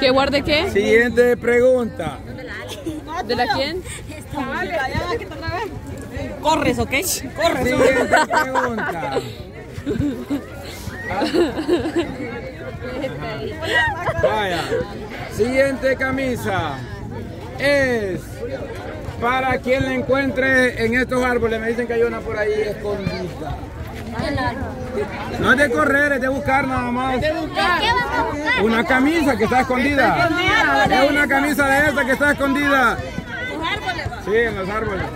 ¿Que guarde qué? Siguiente pregunta. ¿De la quién? Corres, ¿ok? Corres. Siguiente pregunta. Vaya. Siguiente camisa es para quien la encuentre en estos árboles. Me dicen que hay una por ahí escondida. No es de correr, es de buscar nada más. Una camisa que está escondida. Es una camisa de esta que está escondida. Sí, en los árboles.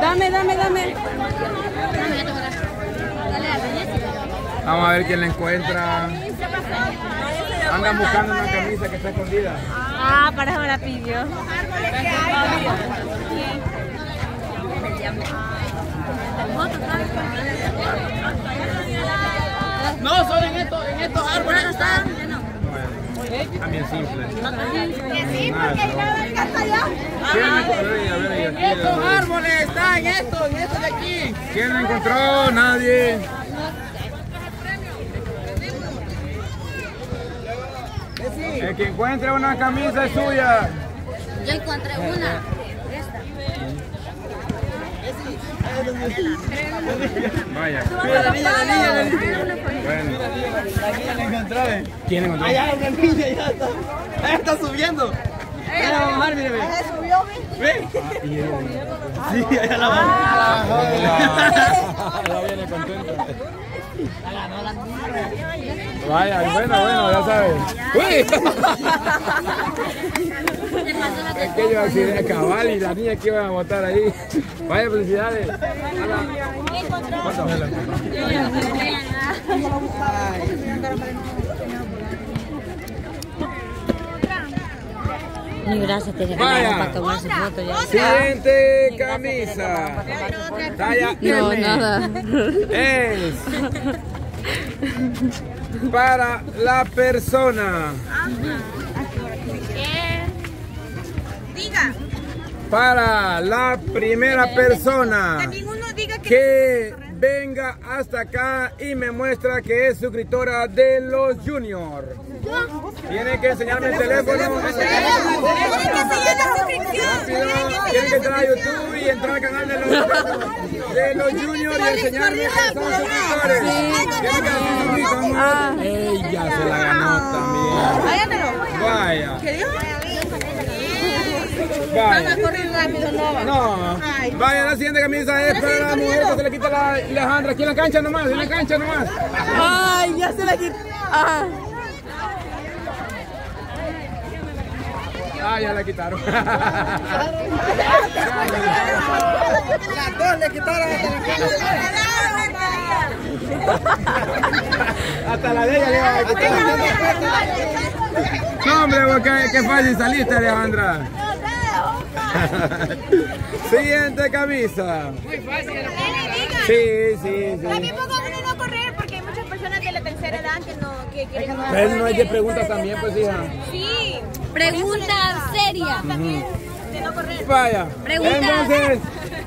Dame, dame, dame. Vamos a ver quién la encuentra. Andan buscando una camisa que está escondida. Ah, para eso me la pidió. No, son en estos, en estos árboles. También simple. Sí, porque ya hasta allá. Aquí, Estos árboles están en estos, en estos de aquí. ¿Quién la encontró? Nadie. El que encuentre una camisa es suya. Yo encontré una. Vaya. La niña, la niña, la niña. Bueno. La encontró, eh. ¿Quién encontró? Allá una niña ya está. Allá está subiendo. Allá la va a bajar, mire, ve. Ve. Sí, allá la va a bajar. Ya viene contento. Vaya, bueno, bueno, ya sabes. ¡Uy! Aquello accidente cabal y la niña que iban a votar ahí. Vaya, felicidades. Mi brazo tiene que para tomar su foto ya. Siguiente camisa. Talla No, nada. Es para la persona. Diga, Para la primera persona que venga hasta acá y me muestra que es suscriptora de los Junior. Tiene que enseñarme el teléfono. tienen que entrar a YouTube y entrar al canal de los, de los Junior y enseñarme que son suscriptores. Que. Ah. Ella se la ganó también. Vaya. Vaya. No. Vaya, la siguiente camisa es para la mujer que se le quita la Alejandra. Aquí en la cancha nomás, en la cancha nomás. Ay, ya se la quitó. Ah. Ah, ya la quitaron. Las dos le quitaron Hasta la de ella le iban a quitar. No, hombre, qué, qué fácil saliste, Alejandra. Siguiente camisa. Sí, sí, También sí. pongo uno no correr porque hay muchas personas de la tercera edad que no que quieren Pero no hay de preguntas también, pues, hija. Sí. Pregunta seria. También de no correr. Vaya. Pregunta. Entonces,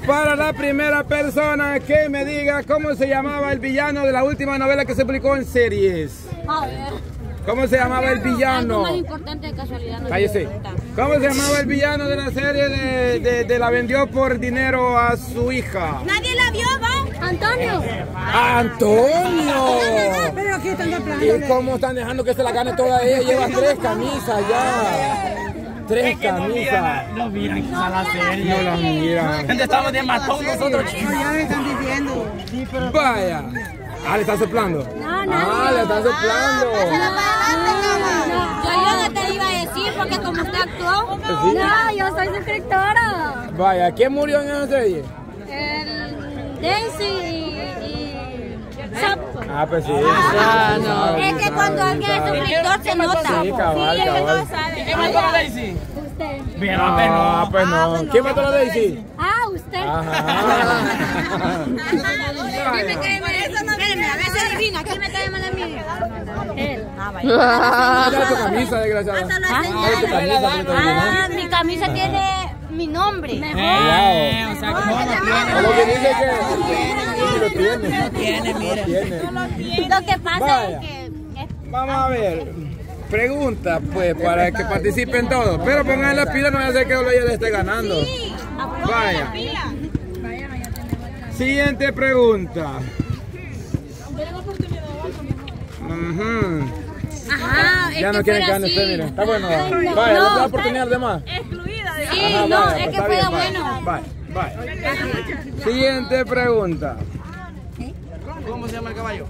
para la primera persona que me diga cómo se llamaba el villano de la última novela que se publicó en series. A ver. ¿Cómo se llamaba el Algo villano? más importante de casualidad. no Cállese. me. ¿Cómo se llamaba el villano de la serie de, de- de la vendió por dinero a su hija? Nadie la vio, va. Antonio. ¡Antonio! Pero aquí están ¿Y cómo están dejando que se la gane toda ella? Lleva tres camisas ya. Tres camisas. No miran quizá la serie. No la miran. Gente, estamos de matón nosotros, chicos. Vaya. Ah, le está soplando. No, no. Ah, le está soplando. Yo, yo no te iba a decir porque como usted actuó. sí. No, yo soy suscriptora. Vaya, ¿quién murió en esa serie? El Daisy. Ah, pues sí. Ah, no. Es que cuando alguien es suscriptor se nota. Sí, cabal, cabal. ¿Y qué mató a la Daisy? Usted. Bien, Ah, pues no. ¿Quién mató a la Daisy? Ah, usted. Ajá. ¿Quién? Espérenme, a ver si adivina. ¿Quién me cae mal a mí? Él. Ah, vaya. Dale tu camisa, desgraciada. Ah, mi camisa tiene mi nombre. O sea, que no lo tiene. Lo que dice que sí lo tiene. Tiene, mire. Tiene. Lo que pasa es que vamos a ver. Pregunta, pues, para que participen todos. Pero pongan la pila, no voy a hacer que ella le esté ganando. Vaya. Siguiente pregunta. Ujú. Ajá, es Ya que no quieren que así. usted, miren. Está bueno. Ay, no. Vaya, No, oportunidad de más. Excluida de Sí, Ajá, no, vaya, es pues que está fuera bueno. Vaya, vaya. Siguiente pregunta. ¿Cómo se llama el caballo?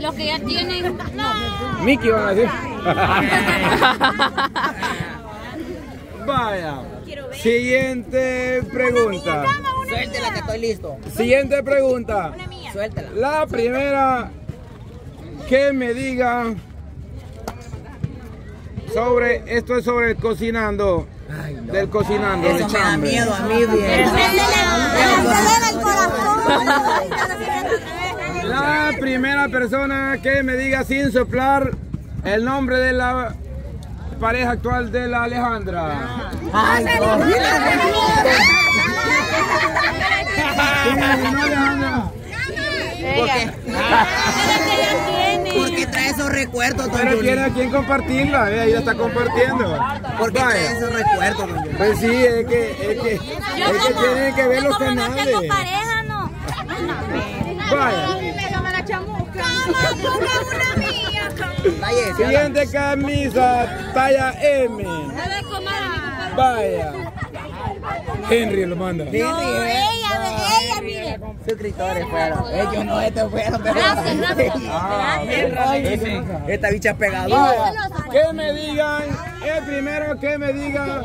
Los que ya tienen. No. Mickey van a decir. Vaya. Siguiente pregunta. Suéltela que estoy listo. Siguiente pregunta. Suéltela. La primera que me diga sobre esto es sobre el cocinando. Del cocinando. Eso de me da miedo a mí, bien. La primera persona que me diga sin soplar el nombre de la pareja actual de la Alejandra. Ay, no. ¿Quién adivinó, Alejandra? ¿Por qué? Porque trae esos recuerdos, don Pero tiene a quien compartirla, ve, ahí la está compartiendo. Porque trae esos recuerdos, don Juli. Pues sí, es que, es que, es que tienen que ver los como no canales. tengo pareja, no. Vaya. Vaya. Siguiente camisa, talla M. Vaya. Henry lo manda. Henry, No, eh. ella, ella, mire. Suscriptores fueron. Ellos no, estos fueron. pero- Gracias, gracias. Ah, Ay, Esta bicha pegadora. que me digan, el primero que me diga,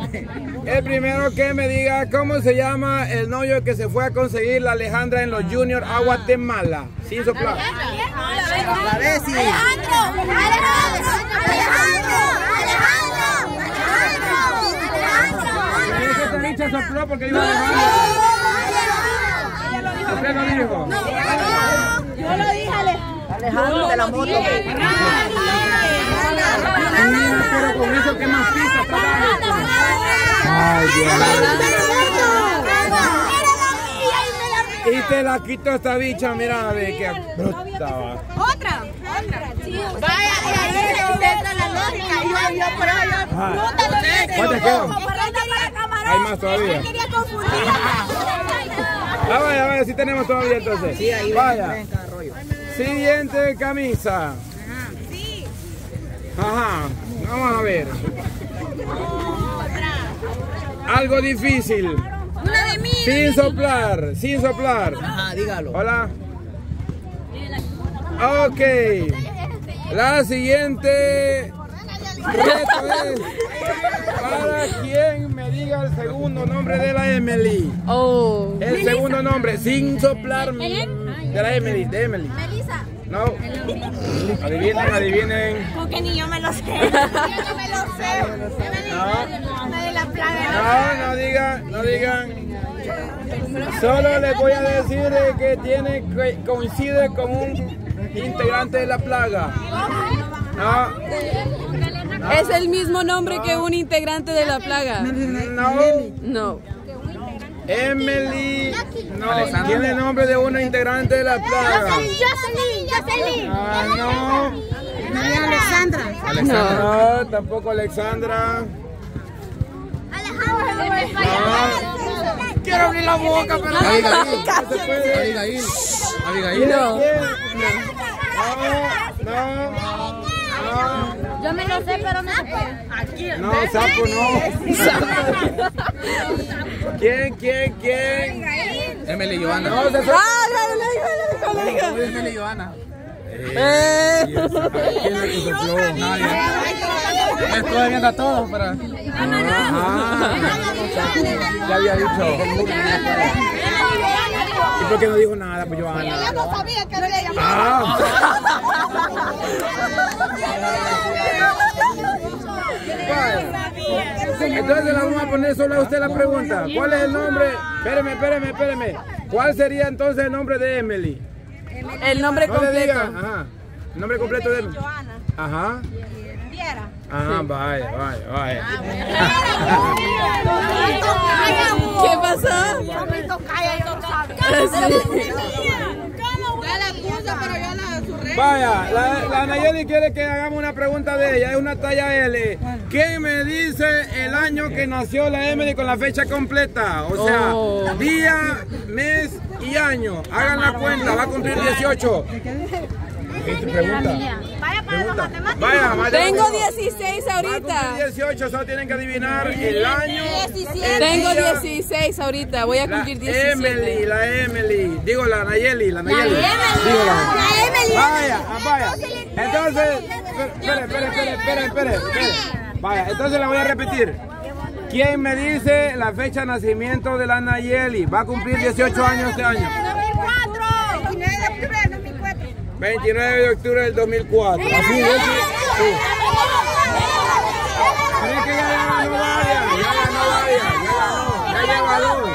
el primero que me diga cómo se llama el novio que se fue a conseguir la Alejandra en los Junior a Guatemala, sin soplar. La Bessie. Alejandro, Alejandro, Alejandro, Pero esa bicha sopló porque iba a. ¿Usted lo dijo? Yo lo dije, Ale. Alejandro de la moto. Pero con eso que más pista Ay, Dios. Y te la quito esta bicha, mira, a ver qué bruta va. Otra. Vaya, y ahí se intenta la lógica. Yo, yo, pero yo. Lo que ¿Cuántas quedan? Hay más todavía. Quería confundir. Ah, vaya, vaya, sí tenemos todavía entonces. Sí, ahí vaya. ven en cada rollo. Siguiente camisa. Ajá. Vamos a ver. Algo difícil. Una de mí. Sin soplar, sin soplar. Ajá, dígalo. Hola. Ok. La siguiente reto es para quien diga el segundo nombre de la Emily. Oh. El segundo nombre, sin soplar de la Emily, de Emily. Melissa. No. Adivinen, adivinen. Porque ni yo me lo sé. Yo no me lo sé. No. La de la plaga. No, no digan, no digan. Solo les voy a decir de que tiene que coincide con un integrante de la plaga. No, Es el mismo nombre que un integrante de la plaga. no. No. Emily no tiene nombre de una integrante de la plaga. Jocelyn, Jocelyn. Ah, no. Alexandra. No, tampoco Alexandra. Quiero abrir la boca, pero Abigail. no se puede. Abigail. Abigail. No. No, no, Yo me lo sé, pero no puede. No, sapo no. ¿Quién, quién, quién? Emily. No, se ¡Ah, la Emily Joana. Eh. ¿Quién es que sopló? Nadie. Estoy viendo a todos para. Ah, ya había dicho. ¿Y por qué no dijo nada? Pues Joana. Yo no sabía que le llamaba. Ah. Entonces le vamos a poner solo a usted la pregunta. ¿Cuál es el nombre? Espéreme, espéreme, espéreme. ¿Cuál sería entonces el nombre de Emily? El nombre No le completo. diga. Ajá. El nombre completo de Emily. Joana. Ajá. Viera. Ajá, vaya, vaya, vaya. ¿Qué pasó? Vaya, la, la Nayeli quiere que hagamos una pregunta de ella, es una talla L. ¿Quién me dice el año que nació la Emily con la fecha completa? O sea, Oh. día, mes y año. Hagan la cuenta, va a cumplir 18. ¿Qué te pregunta? Vaya. Tengo 16 Va a ahorita. cumplir 18, solo tienen que adivinar el año. el Tengo día. 16 ahorita. Voy a La cumplir Emily, 17. la Emily. Digo la Nayeli, la Nayeli. Emily. Digo La Emily. Vaya, vaya. Entonces, espere, espere, espere, espere, espere, espere. Vaya, entonces la voy a repetir. ¿Quién me dice la fecha de nacimiento de la Nayeli? Va a cumplir 18 años este año. 2004. 29 de octubre del 2004. 29 de octubre del 2004. Así es. sí. Pero es que ya ganó Varia, ya ganó Varia, ya ganó, ya lleva dos.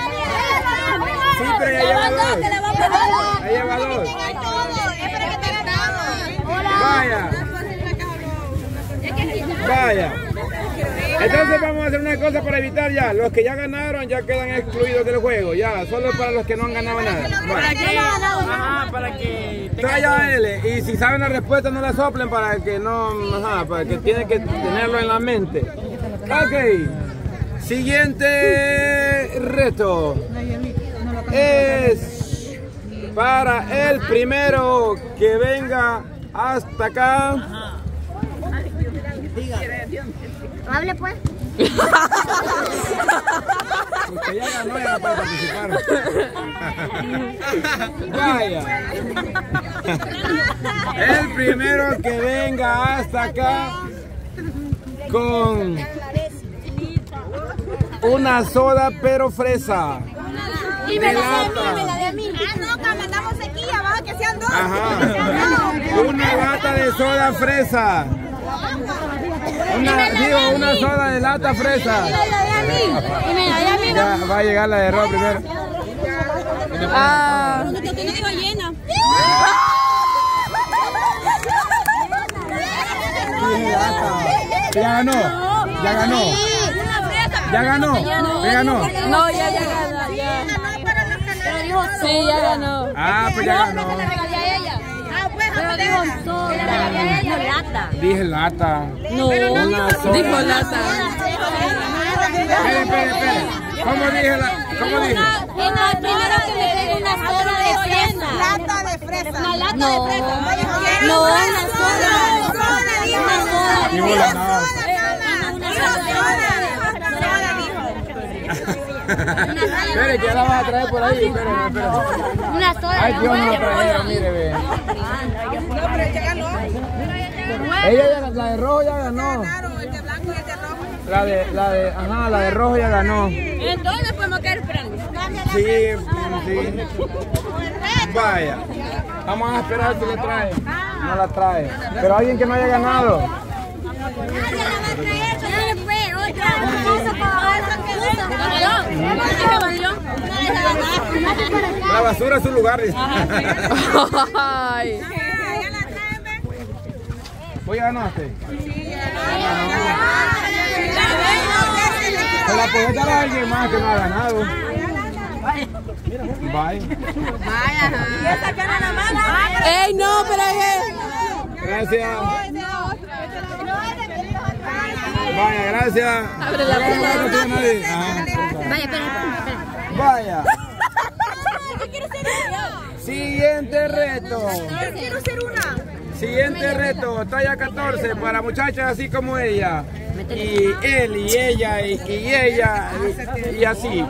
Sí, pero ya lleva dos. Ya lleva dos. Vaya. Vaya. Entonces vamos a hacer una cosa para evitar ya. Los que ya ganaron ya quedan excluidos del juego. Ya, solo para los que no han ganado nada. Vaya. Ajá, para que L. Y si saben la respuesta no la soplen para que no, ajá, para que tienen que tenerlo en la mente. Ok. Siguiente reto. Es para el primero que venga hasta acá. Hable pues. Usted ya ganó ya para participar. Vaya. El primero que venga hasta acá con una soda pero fresa. Y me la de mí, me la de mí. Ah, no, mandamos sequía, va, que sean dos. Ajá. Una lata de soda fresa. Una, digo, una soda de lata fresa. Y me la de a mí. Y me la de a mí. Ya va a llegar la de Rob primero. Ah, llena. Ya ganó. Ya ganó. Ya ganó. Ya ganó. no, ya, ya ganó. Ya. Pero dijo Sí, ya ganó. Ah, pues ya ganó. regalé a ella. Ah, pues, pero dijo soda. Le lata. Dije lata. No, Una soda. dijo lata. Espere, espere, espere. ¿Cómo dije la? ¿Cómo dije? En la primero que den una soda de fresa. Lata de fresa. Una lata No. de fresa. No, una una soda. Una soda. Digo la nada. Espere, que ya la vas a traer por ahí. Espere, espere. Una soda. Ay, Dios no trajeron, mire, ve. Ella ya, la de rojo ya ganó. La de, la de, ajá, la de rojo ya ganó. Entonces podemos quedar esperando. Sí, sí. Vaya. Vamos a esperar si le trae. No la trae. Pero alguien que no haya ganado. La basura es su lugar. Ay. ¿Vos ya ganaste? Se la puede dar a alguien más que no ha ganado. Bye. ¡Ey, no, pero es... Gracias. Vaya, gracias. Abre la puerta. no nadie. Ah, Vaya, espera, espera. Vaya. Siguiente reto. Quiero ser una. Siguiente reto, talla 14 para muchachas así como ella. Y él y ella y, y ella y, y así.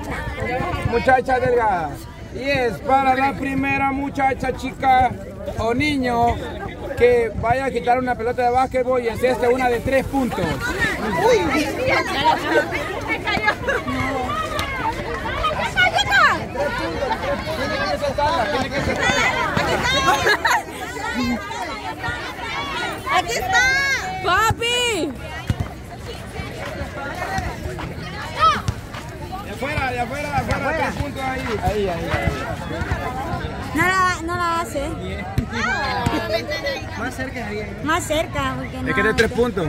Muchachas delgadas. Y es para la primera muchacha chica o niño que vaya a quitar una pelota de básquetbol y enceste una de tres puntos. Aquí está. ¡Papi! De afuera, de afuera, de afuera, tres puntos ahí. Ahí, ahí, ahí. No la, no la hace. Más cerca sería. Más cerca, porque Es que de tres puntos.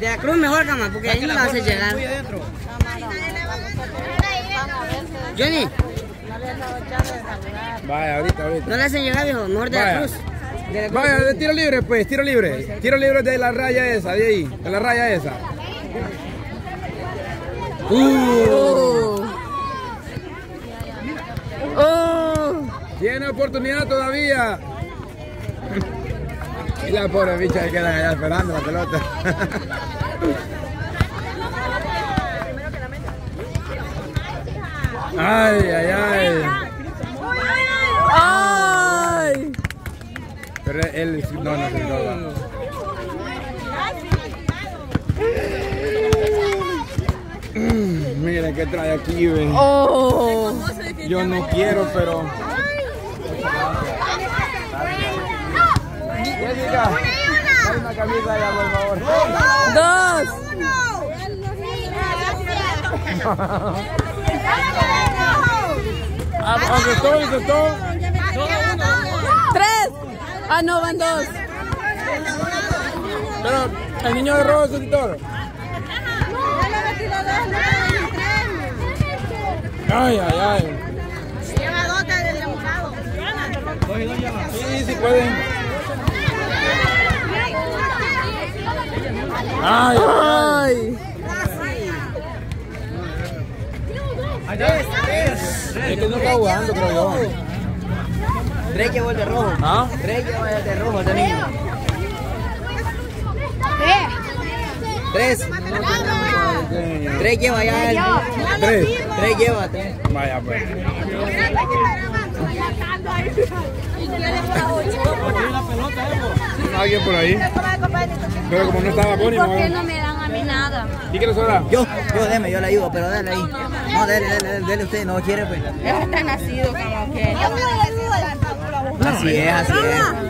De la cruz mejor, cama, porque ahí no la hace llegar. Johnny, Vaya, ahorita, ahorita. No le hacen llegar, viejo. Mejor de la Vaya. cruz. De la cruz. Vaya, de tiro libre, pues, tiro libre. Tiro libre de la raya esa, de ahí, de la raya esa. Uh, Oh. Oh. Tiene oportunidad todavía. Y la pobre bicha que quedan allá esperando la pelota. Ay, ay, ay. Ay. Pero él no, no, no. Mm, Miren qué trae aquí, ven. Oh. Yo no quiero, pero. Jessica, dale una camisa por favor. Dos. Ah. ¿Dónde estoy? Tres. Ah, no, van dos. Pero el niño de rojo es el toro. Ay, ay, ay. Lleva dos del enamorado. Sí, sí pueden. Ay, ay. Es que no está jugando, creo yo. Tres llevó el de rojo. ¿Ah? Tres llevó el de rojo, este niño. Tres. Tres lleva ya. Tres. Tres lleva, tres. Vaya, pues. Alguien por ahí. Pero como no estaba Bonnie, ¿Por qué no. me dan a mí nada? ¿Y quieres ahora? Yo, yo, deme, yo le ayudo, pero dale ahí. No, dele, dele, dele, dele usted, no quiere, pues. Ya está nacido como que. Así es, así es.